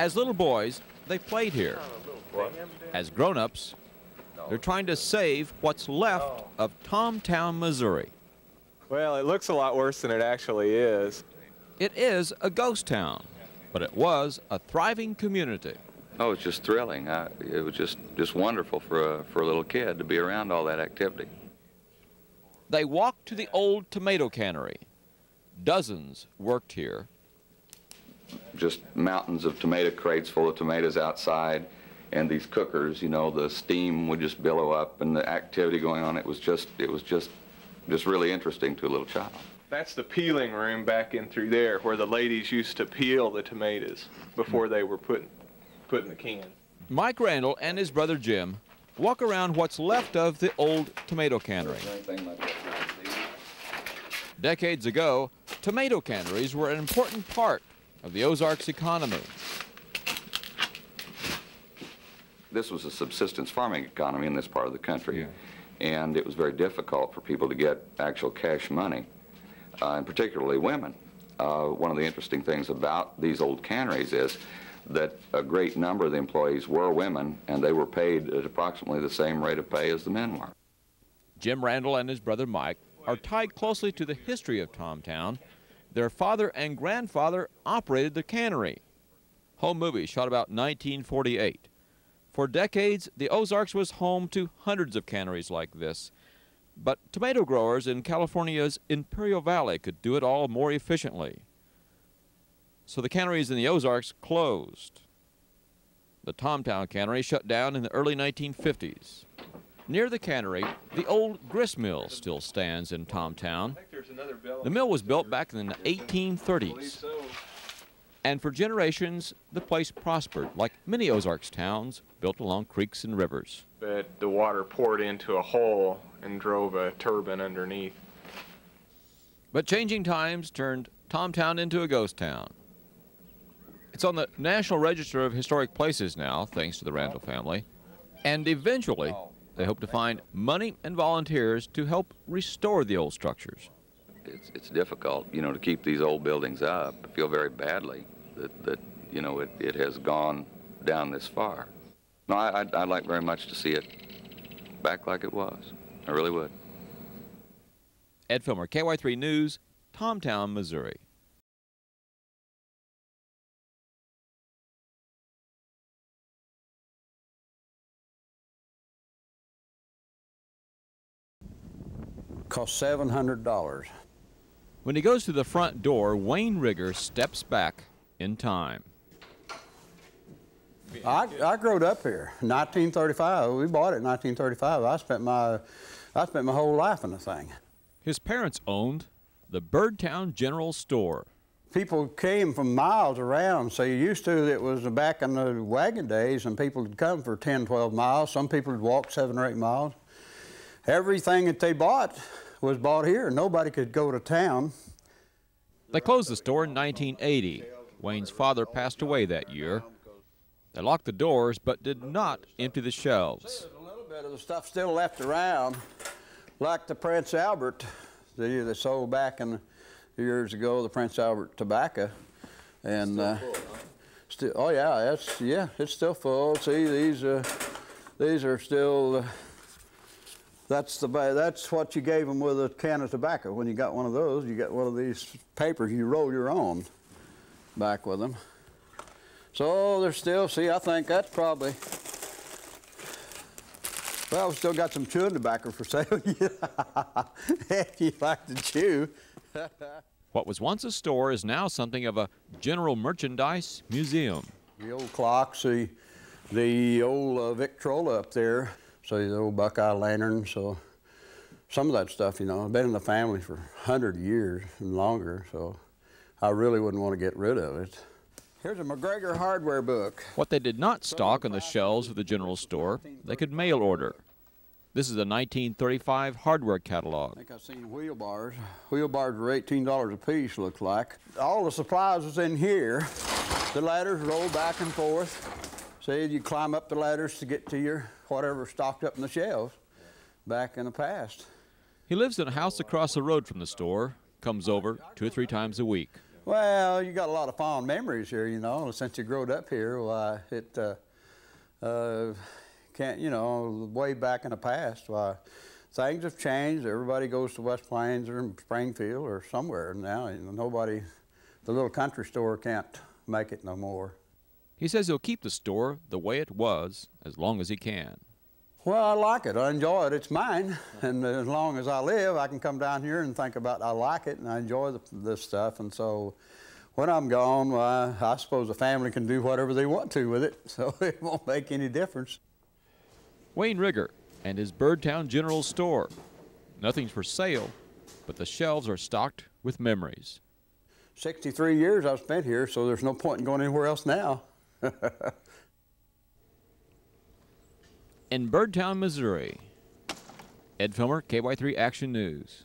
As little boys, they played here. As grown-ups, they're trying to save what's left of Tomtown, Missouri. Well, it looks a lot worse than it actually is. It is a ghost town, but it was a thriving community. Oh, it's just thrilling. I, it was just, just wonderful for a, for a little kid to be around all that activity. They walked to the old tomato cannery. Dozens worked here. Just mountains of tomato crates full of tomatoes outside, and these cookers. You know, the steam would just billow up, and the activity going on. It was just, it was just, just really interesting to a little child. That's the peeling room back in through there, where the ladies used to peel the tomatoes before they were put, put in the can. Mike Randall and his brother Jim walk around what's left of the old tomato cannery. Decades ago, tomato canneries were an important part of the Ozarks economy. This was a subsistence farming economy in this part of the country, and it was very difficult for people to get actual cash money, uh, and particularly women. Uh, one of the interesting things about these old canneries is that a great number of the employees were women, and they were paid at approximately the same rate of pay as the men were. Jim Randall and his brother Mike are tied closely to the history of Tomtown. Their father and grandfather operated the cannery. Home movie shot about 1948. For decades, the Ozarks was home to hundreds of canneries like this. But tomato growers in California's Imperial Valley could do it all more efficiently. So the canneries in the Ozarks closed. The Tomtown cannery shut down in the early 1950s. Near the cannery, the old grist mill still stands in Tomtown. The mill was built back in the 1830s. And for generations, the place prospered, like many Ozarks towns built along creeks and rivers. But the water poured into a hole and drove a turbine underneath. But changing times turned Tomtown into a ghost town. It's on the National Register of Historic Places now, thanks to the Randall family. And eventually, they hope to find money and volunteers to help restore the old structures. It's, it's difficult, you know, to keep these old buildings up. I feel very badly that, that you know, it, it has gone down this far. No, I, I'd, I'd like very much to see it back like it was. I really would. Ed Fillmer, KY3 News, Tomtown, Missouri. Cost $700. When he goes to the front door, Wayne Rigger steps back in time. I, I grew up here, 1935. We bought it in 1935. I spent my, I spent my whole life in the thing. His parents owned the Birdtown General Store. People came from miles around. So you used to, it was back in the wagon days, and people would come for 10, 12 miles. Some people would walk seven or eight miles. Everything that they bought was bought here. Nobody could go to town. They closed the store in 1980. Wayne's father passed away that year. They locked the doors but did not empty the shelves. A little bit of the stuff still left around, like the Prince Albert that they sold back in years ago, the Prince Albert tobacco. And still, uh, still oh yeah, that's yeah, it's still full. See, these uh, these are still. Uh, that's the that's what you gave them with a can of tobacco. When you got one of those, you got one of these papers. You roll your own back with them. So they're still. See, I think that's probably. Well, we still got some chewing tobacco for sale. if you like to chew. what was once a store is now something of a general merchandise museum. The old clocks, the, the old uh, Victrola up there, so the old Buckeye lantern, so some of that stuff, you know, I've been in the family for 100 years and longer, so I really wouldn't want to get rid of it. Here's a McGregor hardware book. What they did not stock on the shelves of the general store, they could mail order. This is a 1935 hardware catalog. I think I've seen wheel bars. Wheel bars were $18 a piece, looks like. All the supplies was in here. The ladders roll back and forth. See, you climb up the ladders to get to your whatever stocked up in the shelves back in the past. He lives in a house across the road from the store, comes over two or three times a week. Well, you got a lot of fond memories here, you know, since you growed up here. Why, it uh, uh, can't, you know, way back in the past. Why, things have changed. Everybody goes to West Plains or Springfield or somewhere now. You know, nobody, the little country store can't make it no more. He says he'll keep the store the way it was as long as he can. Well, I like it. I enjoy it. It's mine. And as long as I live, I can come down here and think about I like it and I enjoy the, this stuff. And so when I'm gone, well, I, I suppose the family can do whatever they want to with it. So it won't make any difference. Wayne Rigger and his Birdtown General Store. Nothing's for sale, but the shelves are stocked with memories. 63 years I've spent here, so there's no point in going anywhere else now. In Birdtown, Missouri, Ed Fillmer, KY3 Action News.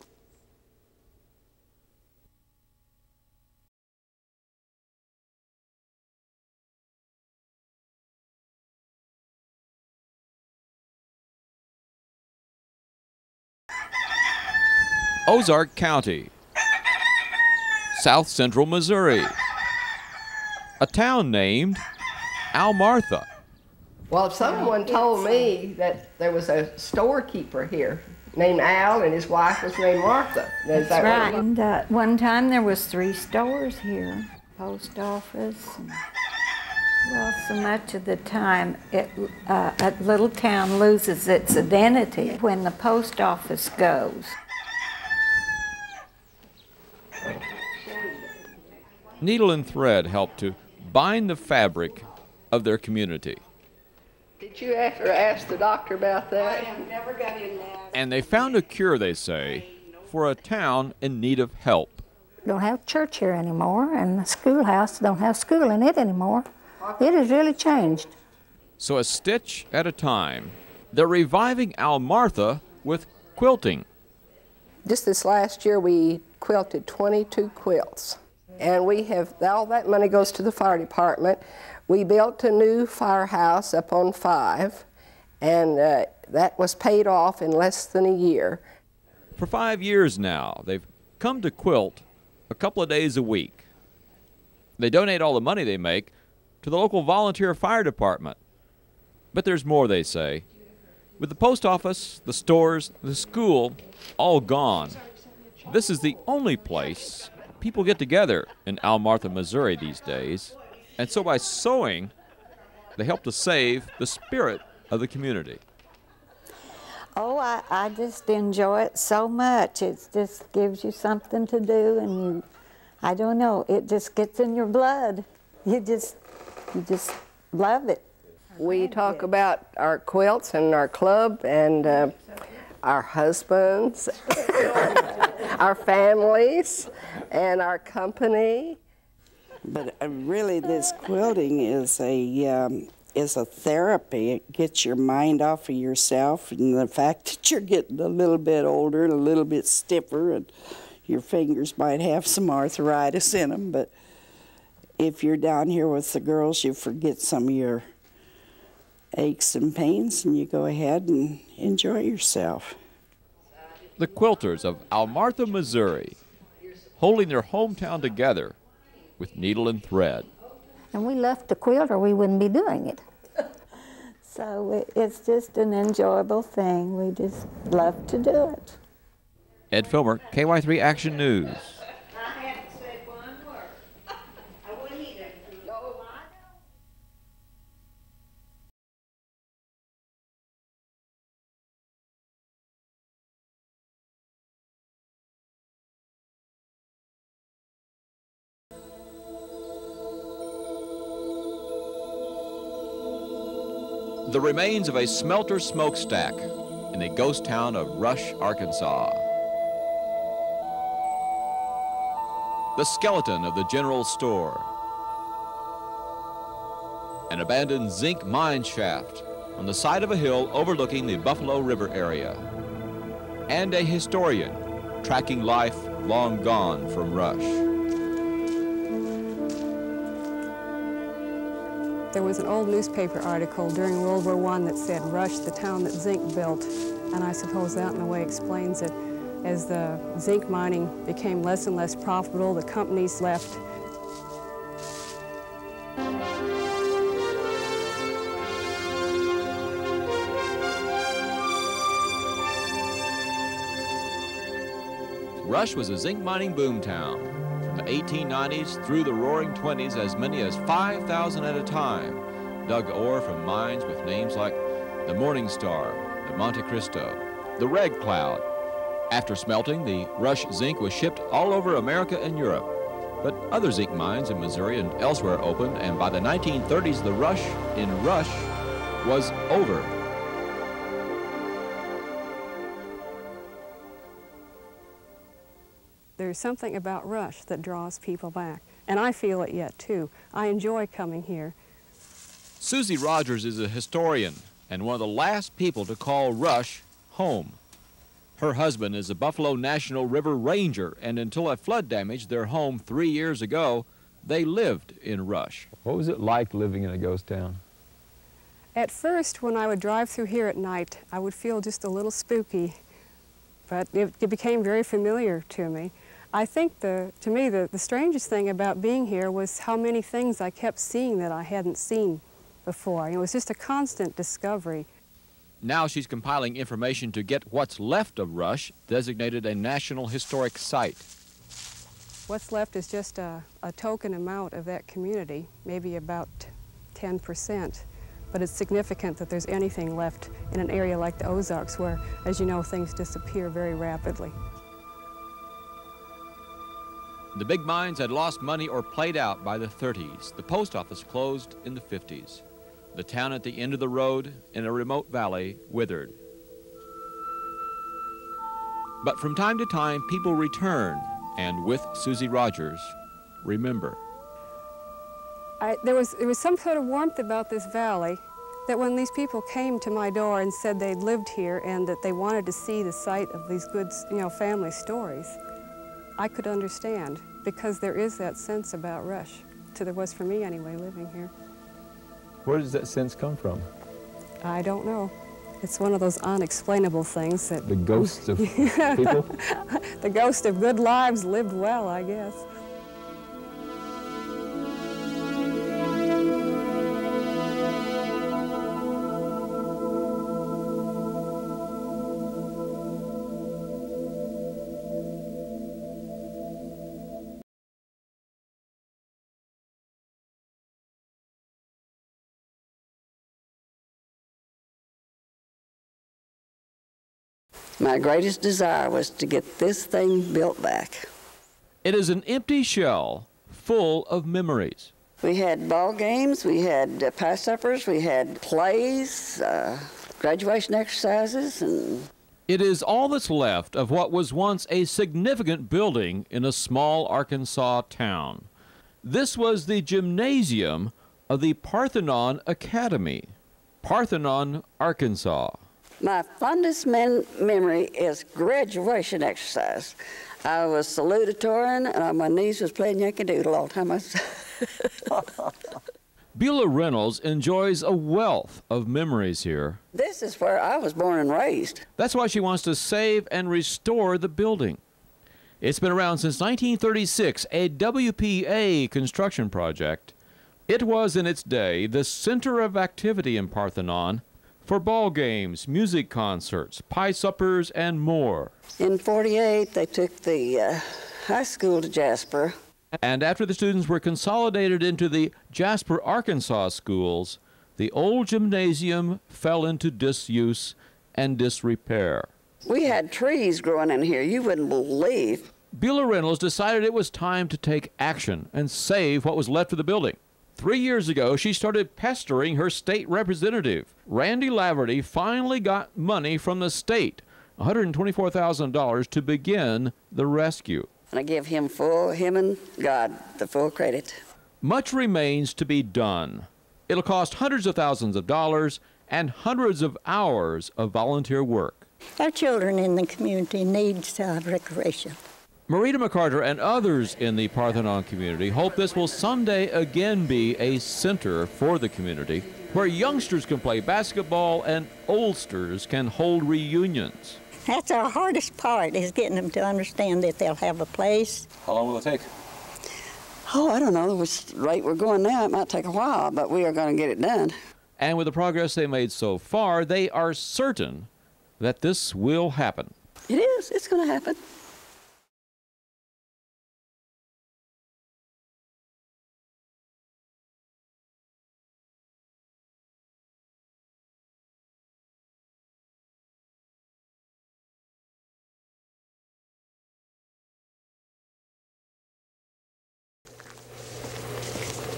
Ozark County, South Central Missouri. A town named Almartha. Well, if someone told me that there was a storekeeper here named Al, and his wife was named Martha. Is that Right. And uh, one time there was three stores here, post office. And, well, so much of the time, it, uh, a little town loses its identity when the post office goes. Needle and thread help to bind the fabric of their community. Did you ever ask the doctor about that? I have never got in that. And they found a cure, they say, for a town in need of help. don't have church here anymore, and the schoolhouse don't have school in it anymore. It has really changed. So, a stitch at a time, they're reviving Almartha with quilting. Just this last year, we quilted 22 quilts. And we have, all that money goes to the fire department. We built a new firehouse up on 5, and uh, that was paid off in less than a year. For five years now, they've come to quilt a couple of days a week. They donate all the money they make to the local volunteer fire department. But there's more, they say. With the post office, the stores, the school all gone, this is the only place people get together in Almartha, Missouri these days. And so by sewing, they help to save the spirit of the community. Oh, I, I just enjoy it so much. It just gives you something to do, and you, I don't know, it just gets in your blood. You just, you just love it. We talk about our quilts and our club and uh, our husbands, our families, and our company. But uh, really, this quilting is a um, is a therapy. It gets your mind off of yourself and the fact that you're getting a little bit older and a little bit stiffer, and your fingers might have some arthritis in them. But if you're down here with the girls, you forget some of your aches and pains, and you go ahead and enjoy yourself. The quilters of Almartha, Missouri, holding their hometown together with needle and thread. And we left the quilt or we wouldn't be doing it. So it's just an enjoyable thing. We just love to do it. Ed Fillmer, KY3 Action News. Remains of a smelter smokestack in the ghost town of Rush, Arkansas. The skeleton of the general store. An abandoned zinc mine shaft on the side of a hill overlooking the Buffalo River area. And a historian tracking life long gone from Rush. There was an old newspaper article during World War I that said, Rush, the town that zinc built. And I suppose that in a way explains it. As the zinc mining became less and less profitable, the companies left. Rush was a zinc mining boomtown. From the 1890s through the roaring 20s, as many as 5,000 at a time dug ore from mines with names like the Morning Star, the Monte Cristo, the Red Cloud. After smelting, the Rush zinc was shipped all over America and Europe. But other zinc mines in Missouri and elsewhere opened, and by the 1930s, the rush in Rush was over. There's something about Rush that draws people back, and I feel it yet too. I enjoy coming here. Susie Rogers is a historian and one of the last people to call Rush home. Her husband is a Buffalo National River Ranger, and until a flood damaged their home three years ago, they lived in Rush. What was it like living in a ghost town? At first, when I would drive through here at night, I would feel just a little spooky, but it, it became very familiar to me. I think the, to me the, the strangest thing about being here was how many things I kept seeing that I hadn't seen before. It was just a constant discovery. Now she's compiling information to get what's left of Rush designated a National Historic Site. What's left is just a, a token amount of that community, maybe about 10 percent. But it's significant that there's anything left in an area like the Ozarks where, as you know, things disappear very rapidly. The big mines had lost money or played out by the 30s. The post office closed in the 50s. The town at the end of the road in a remote valley withered. But from time to time, people return, and with Susie Rogers, remember. I, there, was, there was some sort of warmth about this valley that when these people came to my door and said they'd lived here and that they wanted to see the site of these good you know, family stories, I could understand because there is that sense about Rush. So there was for me anyway, living here. Where does that sense come from? I don't know. It's one of those unexplainable things that... The ghosts of people? the ghost of good lives lived well, I guess. My greatest desire was to get this thing built back. It is an empty shell full of memories. We had ball games, we had uh, pie suppers, we had plays, uh, graduation exercises, and It is all that's left of what was once a significant building in a small Arkansas town. This was the gymnasium of the Parthenon Academy, Parthenon, Arkansas. My fondest men- memory is graduation exercise. I was salutatorian, and my knees was playing Yankee Doodle all the time. Beulah Reynolds enjoys a wealth of memories here. this is where I was born and raised. That's why she wants to save and restore the building. It's been around since 1936, a WPA construction project. It was in its day the center of activity in Parthenon for ball games, music concerts, pie suppers, and more. In 48, they took the uh, high school to Jasper. And after the students were consolidated into the Jasper, Arkansas schools, the old gymnasium fell into disuse and disrepair. We had trees growing in here you wouldn't believe. Beulah Reynolds decided it was time to take action and save what was left of the building. Three years ago, she started pestering her state representative. Randy Laverty finally got money from the state, $124,000 to begin the rescue. And I give him full, him and God, the full credit. Much remains to be done. It'll cost hundreds of thousands of dollars and hundreds of hours of volunteer work. Our children in the community need uh, recreation. Marita McCarter and others in the Parthenon community hope this will someday again be a center for the community where youngsters can play basketball and oldsters can hold reunions. That's our hardest part is getting them to understand that they'll have a place. How long will it take? Oh, I don't know. The rate we're going now, it might take a while, but we are going to get it done. And with the progress they made so far, they are certain that this will happen. It is. It's going to happen.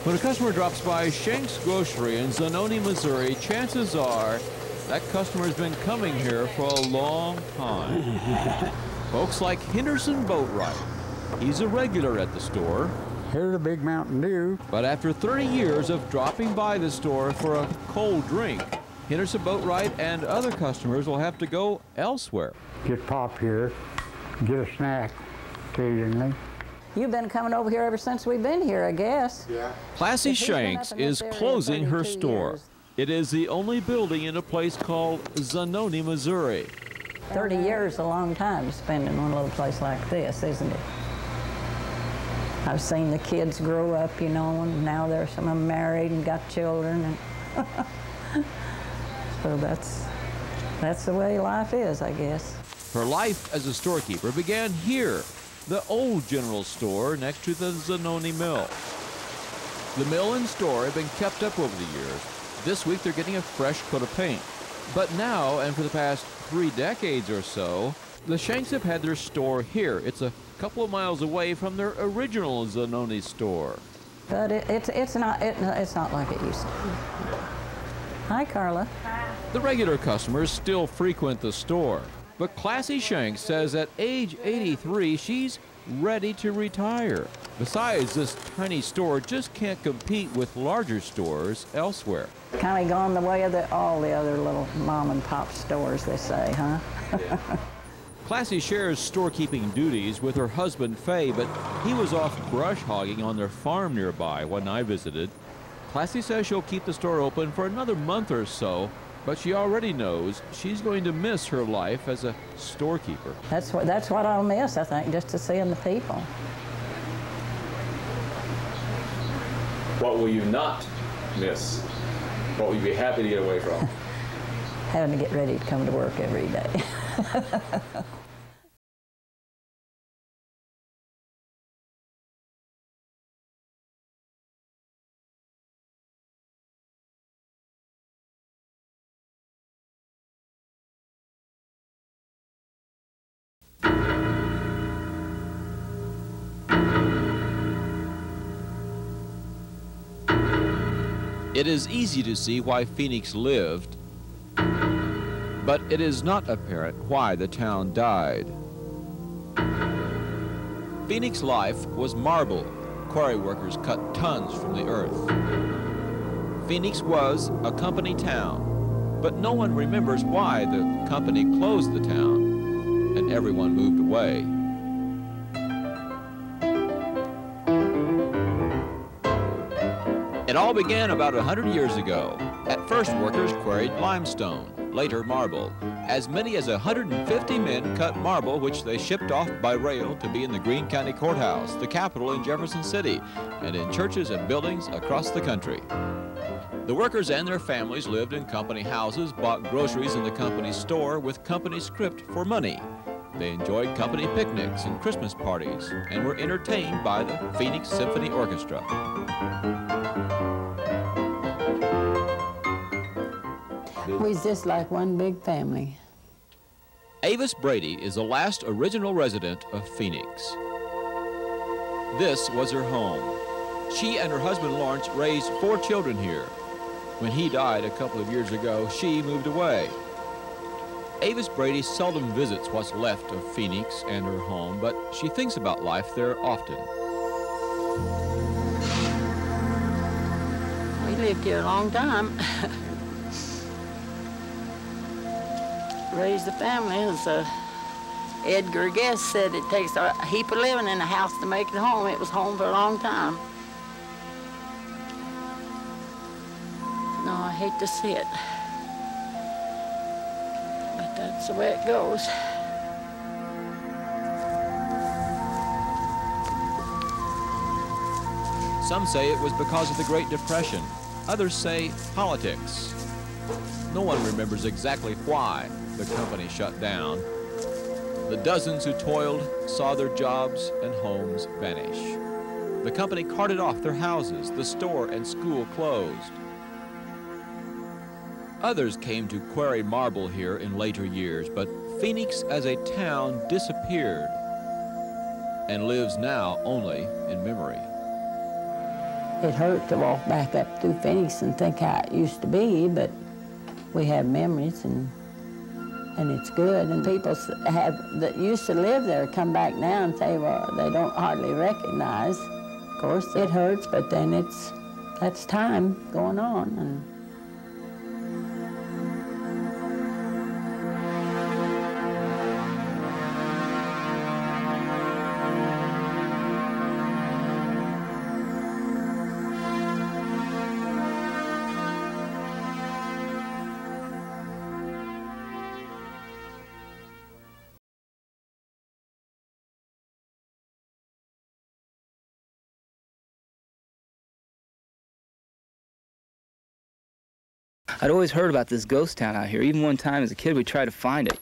When a customer drops by Shank's Grocery in Zanoni, Missouri, chances are that customer has been coming here for a long time. Folks like Henderson Boatwright. He's a regular at the store. Here's a big Mountain Dew. But after 30 years of dropping by the store for a cold drink, Henderson Boatwright and other customers will have to go elsewhere. Get pop here, get a snack occasionally. You've been coming over here ever since we've been here, I guess. Yeah. Classy He's been up Shanks is closing her store. years. It is the only building in a place called Zanoni, Missouri. 30 years is a long time to spend in one little place like this, isn't it? I've seen the kids grow up, you know, and now there's some of them married and got children. And so that's, that's the way life is, I guess. Her life as a storekeeper began here, the old general store next to the Zanoni Mill. The mill and store have been kept up over the years. This week they're getting a fresh coat of paint. But now, and for the past three decades or so, the Shanks have had their store here. It's a couple of miles away from their original Zanoni store. But it, it's, it's, not, it, it's not like it used to be. Hi, Carla. The regular customers still frequent the store, but Classy Shanks says at age 83 she's ready to retire. Besides, this tiny store just can't compete with larger stores elsewhere. Kind of gone the way of the, all the other little mom and pop stores, they say, huh? Classy shares storekeeping duties with her husband Fay, but he was off brush hogging on their farm nearby when I visited. Classy says she'll keep the store open for another month or so, but she already knows she's going to miss her life as a storekeeper. That's what, that's what I'll miss, I think, just to seeing the people. What will you not miss? What will you be happy to get away from? Having to get ready to come to work every day. It is easy to see why Phoenix lived, but it is not apparent why the town died. Phoenix life was marble. Quarry workers cut tons from the earth. Phoenix was a company town, but no one remembers why the company closed the town and everyone moved away. All began about 100 years ago. At first, workers quarried limestone, later marble. As many as 150 men cut marble, which they shipped off by rail to be in the Greene County Courthouse, the capital in Jefferson City, and in churches and buildings across the country. The workers and their families lived in company houses, bought groceries in the company store with company script for money. They enjoyed company picnics and Christmas parties and were entertained by the Phoenix Symphony Orchestra. We was just like one big family. Avis Brady is the last original resident of Phoenix. This was her home. She and her husband Lawrence raised four children here. When he died a couple of years ago, she moved away. Avis Brady seldom visits what's left of Phoenix and her home, but she thinks about life there often. We lived here a long time. Raised a family. As uh, Edgar Guest said, it takes a heap of living in a house to make it home. It was home for a long time. No, I hate to see it. But that's the way it goes. Some say it was because of the Great Depression. Others say politics. No one remembers exactly why the company shut down. The dozens who toiled saw their jobs and homes vanish. The company carted off their houses, the store and school closed. Others came to quarry marble here in later years, but Phoenix as a town disappeared and lives now only in memory. It hurt to walk back up through Phoenix and think how it used to be, but we have memories and and it's good. And people have that used to live there come back now and say, well, they don't hardly recognize. Of course, it hurts, but then it's that's time going on. And I'd always heard about this ghost town out here. Even one time as a kid, we tried to find it.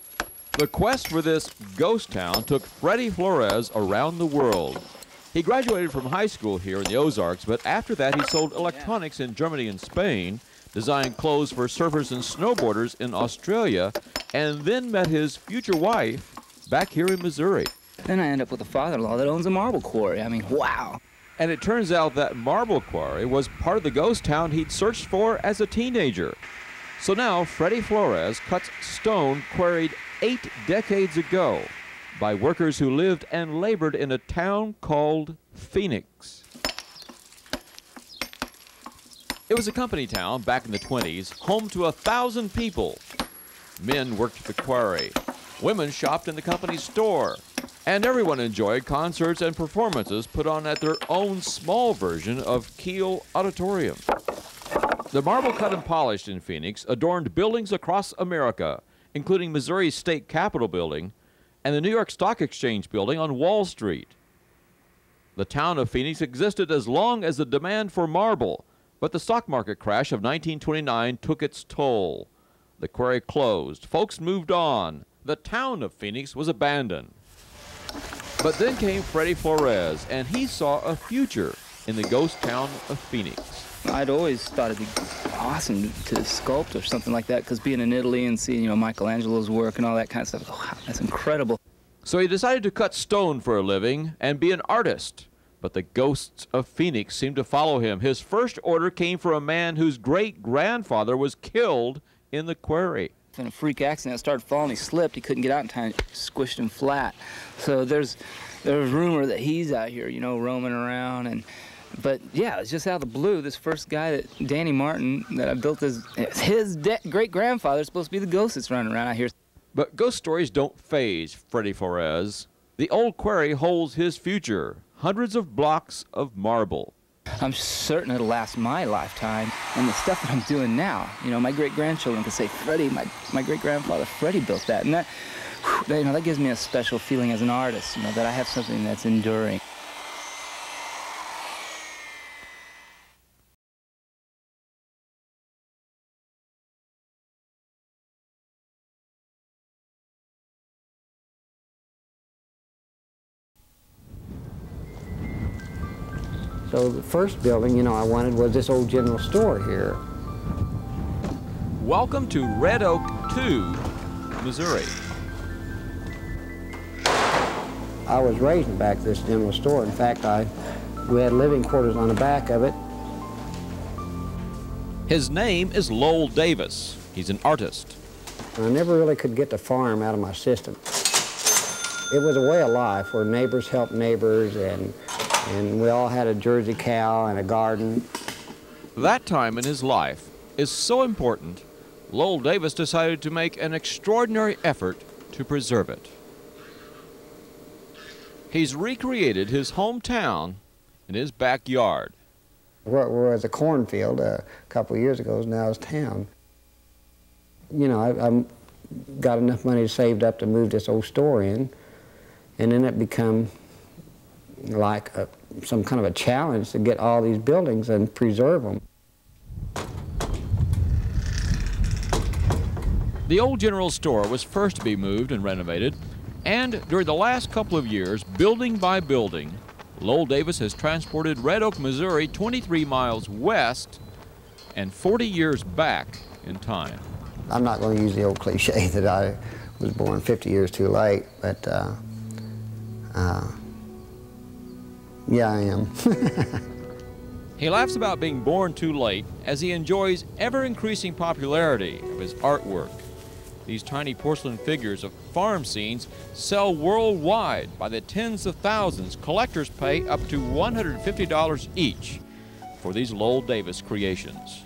The quest for this ghost town took Freddie Flores around the world. He graduated from high school here in the Ozarks, but after that he sold electronics in Germany and Spain, designed clothes for surfers and snowboarders in Australia, and then met his future wife back here in Missouri. Then I end up with a father-in-law that owns a marble quarry. I mean, wow. And it turns out that marble quarry was part of the ghost town he'd searched for as a teenager. So now Freddie Flores cuts stone quarried eight decades ago by workers who lived and labored in a town called Phoenix. It was a company town back in the 20s, home to a thousand people. Men worked at the quarry. Women shopped in the company's store. And everyone enjoyed concerts and performances put on at their own small version of Kiel Auditorium. The marble cut and polished in Phoenix adorned buildings across America, including Missouri's state capitol building and the New York Stock Exchange building on Wall Street. The town of Phoenix existed as long as the demand for marble, but the stock market crash of 1929 took its toll. The quarry closed, folks moved on, the town of Phoenix was abandoned. But then came Freddie Flores, and he saw a future in the ghost town of Phoenix. I'd always thought it'd be awesome to sculpt or something like that, because being in Italy and seeing, you know, Michelangelo's work and all that kind of stuff, oh, that's incredible. So he decided to cut stone for a living and be an artist. But the ghosts of Phoenix seemed to follow him. His first order came for a man whose great grandfather was killed in the quarry in a freak accident, started falling, he slipped, he couldn't get out in time, squished him flat. So there's there's rumor that he's out here, you know, roaming around and but yeah, it's just out of the blue. This first guy that Danny Martin that I built his his great grandfather is supposed to be the ghost that's running around out here. But ghost stories don't faze Freddie Flores. The old quarry holds his future. Hundreds of blocks of marble. I'm certain it'll last my lifetime. And the stuff that I'm doing now, you know, my great-grandchildren can say, Freddie, my, my great-grandfather Freddie built that. And that, whew, you know, that gives me a special feeling as an artist, you know, that I have something that's enduring. The first building, you know, I wanted was this old general store here. Welcome to Red Oak 2, Missouri. I was raised back this general store. In fact, I we had living quarters on the back of it. His name is Lowell Davis. He's an artist. I never really could get the farm out of my system. It was a way of life where neighbors helped neighbors and and we all had a Jersey cow and a garden. That time in his life is so important, Lowell Davis decided to make an extraordinary effort to preserve it. He's recreated his hometown in his backyard. What was a cornfield a couple years ago is now is town. You know, I, I got enough money saved up to move this old store in, and then it become like a, some kind of a challenge to get all these buildings and preserve them. The old general store was first to be moved and renovated, and during the last couple of years, building by building, Lowell Davis has transported Red Oak, Missouri 23 miles west and 40 years back in time. I'm not going to use the old cliche that I was born 50 years too late, but uh, uh, yeah, I am. He laughs about being born too late as he enjoys ever increasing popularity of his artwork. These tiny porcelain figures of farm scenes sell worldwide by the tens of thousands. Collectors pay up to $150 each for these Lowell Davis creations.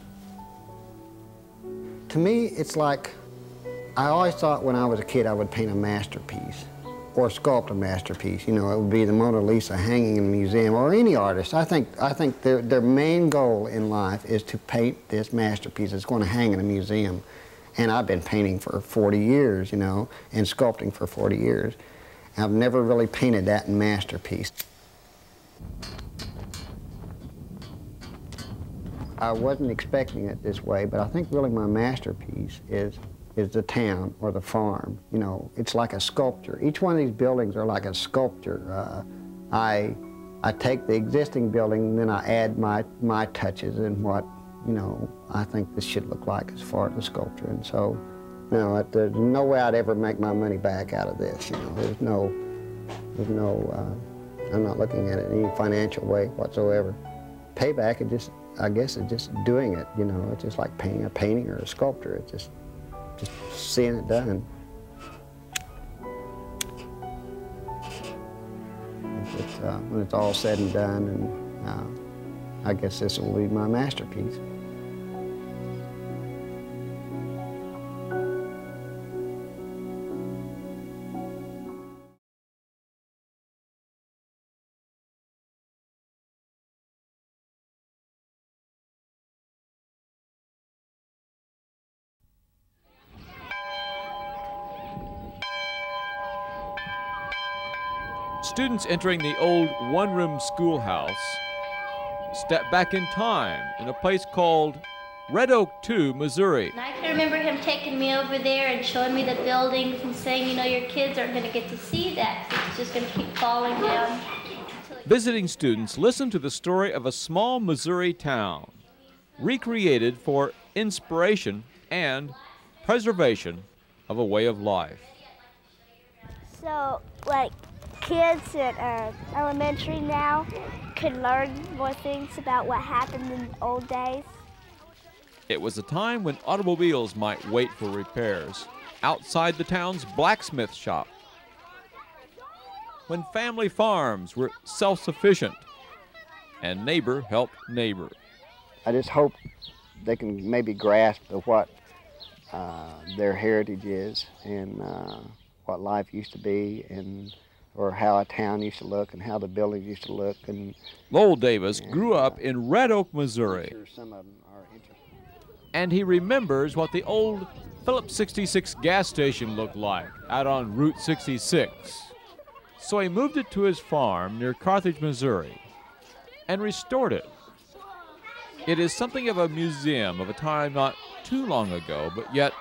To me, it's like I always thought when I was a kid I would paint a masterpiece or sculpt a masterpiece. You know, it would be the Mona Lisa hanging in a museum or any artist. I think, I think their, their main goal in life is to paint this masterpiece that's going to hang in a museum. And I've been painting for 40 years, you know, and sculpting for 40 years. I've never really painted that masterpiece. I wasn't expecting it this way, but I think really my masterpiece is is the town or the farm. You know, it's like a sculpture. Each one of these buildings are like a sculpture. Uh, I I take the existing building and then I add my my touches and what you know I think this should look like as far as the sculpture. And so, you know, there's no way I'd ever make my money back out of this. You know, there's no there's no. Uh, I'm not looking at it in any financial way whatsoever. Payback is just I guess it's just doing it, you know, it's just like painting a painting or a sculpture. It's just, just seeing it done. It's, uh, when it's all said and done, and uh, I guess this will be my masterpiece. Students entering the old one room schoolhouse step back in time in a place called Red Oak 2, Missouri. And I can remember him taking me over there and showing me the buildings and saying, you know, your kids aren't going to get to see that. It's just going to keep falling down. Visiting students listen to the story of a small Missouri town recreated for inspiration and preservation of a way of life. So, like, kids at uh, elementary now could learn more things about what happened in old days. It was a time when automobiles might wait for repairs outside the town's blacksmith shop. When family farms were self sufficient and neighbor helped neighbor. I just hope they can maybe grasp of what uh, their heritage is and uh, what life used to be and or how a town used to look and how the buildings used to look. And Lowell Davis grew up in Red Oak, Missouri. and he remembers what the old Phillips 66 gas station looked like out on Route 66. So he moved it to his farm near Carthage, Missouri, and restored it. It is something of a museum of a time not too long ago, but yet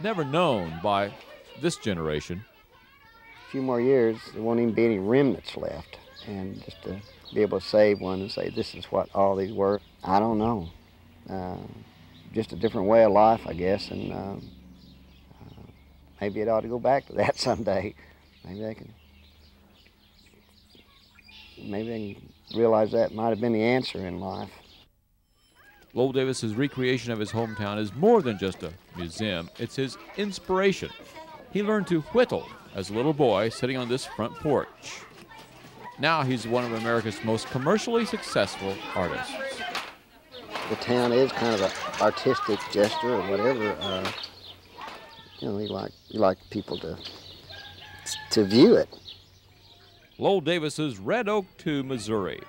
never known by this generation few more years, there won't even be any remnants left. And just to be able to save one and say, this is what all these were, I don't know. Uh, just a different way of life, I guess, and uh, uh, maybe it ought to go back to that someday. Maybe they can, maybe they can realize that might have been the answer in life. Lowell Davis's recreation of his hometown is more than just a museum, it's his inspiration. He learned to whittle as a little boy sitting on this front porch. Now he's one of America's most commercially successful artists. The town is kind of an artistic gesture or whatever. Uh, you know, you like you like people to to view it. Lowell Davis's Red Oak 2, Missouri.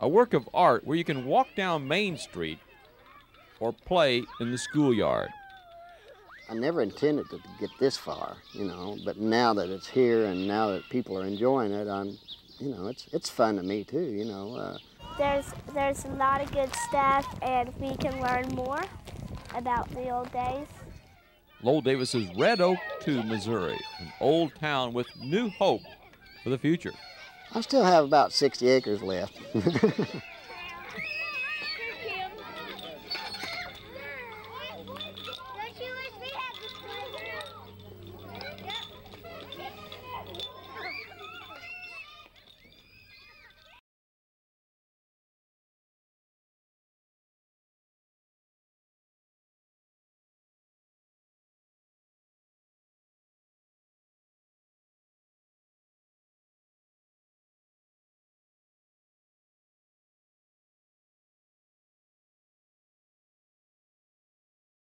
A work of art where you can walk down Main Street or play in the schoolyard. I never intended to get this far, you know, but now that it's here and now that people are enjoying it, I'm, you know, it's it's fun to me too, you know. Uh, there's there's a lot of good stuff, and we can learn more about the old days. Lowell Davis's Red Oak II Missouri, an old town with new hope for the future. I still have about 60 acres left.